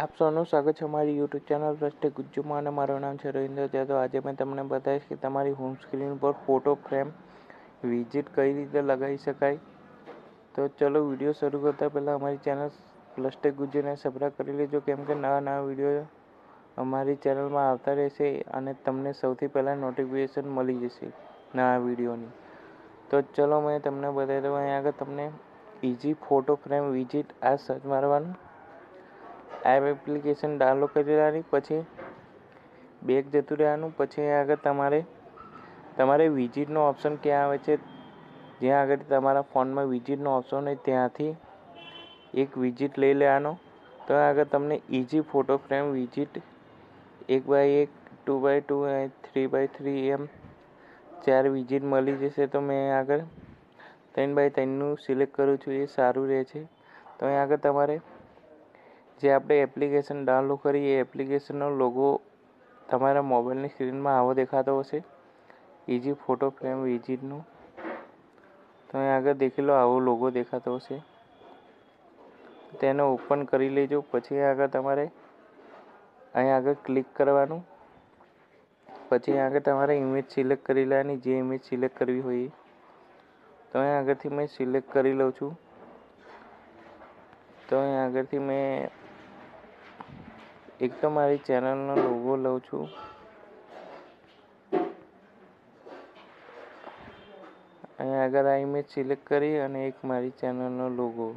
આપ સૌનું સ્વાગત છે અમારી યુટ્યુબ ચેનલ પ્રસ્ટે ગુજ્જુમાં અને મારું નામ છે રવિન્દ્ર જાદવ. આજે મેં તમને બતાવીશ કે તમારી હોમ સ્ક્રીન પર ફોટો ફ્રેમ વિઝિટ કઈ રીતે લગાવી શકાય. તો ચલો વીડિયો શરૂ કરતાં પહેલાં અમારી ચેનલ પ્લસ્ટેક ગુજ્જુને સબસ્ક્રાઈબ કરી લેજો. કેમ કે નવા નવા વીડિયો અમારી ચેનલમાં આવતા રહેશે અને તમને સૌથી પહેલાં નોટિફિકેશન મળી જશે નવા વિડીયોની. તો ચલો મેં તમને બતાવી દઉં. અહીંયા આગળ તમને ઇઝી ફોટો ફ્રેમ વિઝિટ આ સર્ચ મારવાનું. એપ એપ્લિકેશન ડાઉનલોડ કરી લેવાની, પછી બેગ જતું રહેવાનું, પછી આગળ તમારે તમારે વિઝિટનો ઓપ્શન ક્યાં આવે છે? જ્યાં આગળ તમારા ફોનમાં વિઝિટનો ઓપ્શન હોય ત્યાંથી એક વિઝિટ લઈ લેવાનો. તો આગળ તમને ઇઝી ફોટો ફ્રેમ વિઝિટ એક બાય એક two by two three by three એમ ચાર વિઝિટ મળી જશે. તો મેં આગળ ત્રણ બાય ત્રણનું સિલેક્ટ કરું છું, એ સારું રહે છે. તો અહીં આગળ તમારે જે આપણે એપ્લિકેશન ડાઉનલોડ કરી એ એપ્લિકેશનનો લોગો તમારા મોબાઈલની સ્ક્રીનમાં આવો દેખાતો હશે. ઇઝી ફોટો ફ્રેમ વિઝિટનું તમે આગળ દેખી લો, આવો લોગો દેખાતો હશે. તેને ઓપન કરી લેજો, પછી આગળ તમારે અહીં આગળ ક્લિક કરવાનું. પછી આગળ તમારે ઇમેજ સિલેક્ટ કરી લેવાની, જે ઇમેજ સિલેક્ટ કરવી હોય તો અહીં આગળથી મેં સિલેક્ટ કરી લઉં છું. તો અહીં આગળથી મેં એક તો મારી ચેનલનો લોગો લઉં છું. અહીંયા આગળ આ ઇમેજ સિલેક્ટ કરી અને એક મારી ચેનલનો લોગો.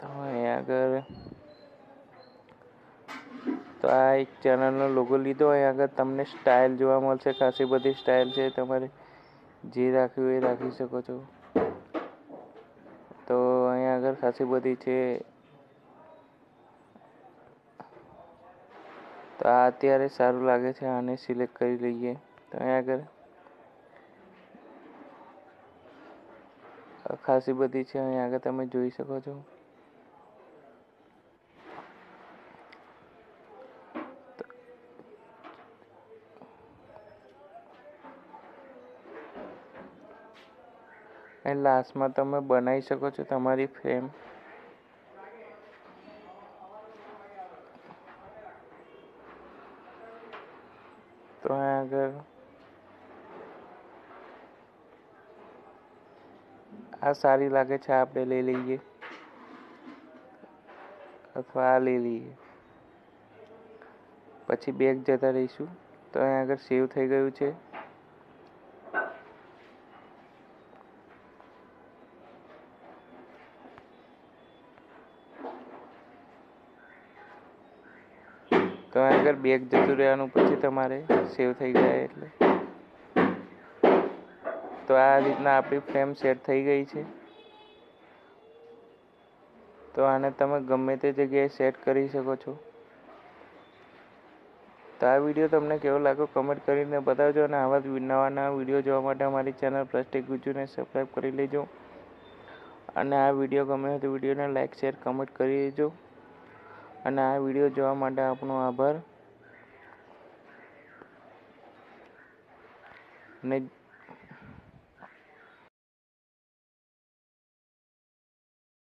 તો અહીં આગળ તો આ એક ચેનલનો લોગો લીધો. અહીં આગળ તમને સ્ટાઇલ જોવા મળશે. ખાસી બધી સ્ટાઇલ છે. તમારે જે રાખ્યું એ રાખી શકો છો. તો અહીં આગળ ખાસી બધી છે. તો આ અત્યારે સારું લાગે છે, આને સિલેક્ટ કરી લઈએ. તો અહીં આગળ ખાસી બધી છે અહીં આગળ તમે જોઈ શકો છો. લાસ્ટમાં તમે બનાવી શકો છો તમારી ફ્રેમ તો આગળ. આ સારી લાગે છે, આપણે લઈ લઈએ. અથવા આ લઈ લઈએ. પછી બેગ જતા રહીશું. તો અહીં આગળ સેવ થઈ ગયું છે. તો આગળ બેગ જતું રહેવાનું, પછી તમારે સેવ થઈ જાય એટલે. તો આ રીતના આપણી ફ્રેમ સેટ થઈ ગઈ છે. તો આને તમે ગમે તે જગ્યાએ સેટ કરી શકો છો. તો આ વીડિયો તમને કેવો લાગ્યો કમેન્ટ કરીને બતાવજો અને આવા જ નવા નવા વીડિયો જોવા માટે અમારી ચેનલ પ્લાસ્ટિક ગુજુને સબસ્ક્રાઈબ કરી લેજો. અને આ વીડિયો ગમે તો વિડીયોને લાઇક શેર કમેન્ટ કરી દેજો. અને આ વીડિયો જોવા માટે આપનો આભાર. અને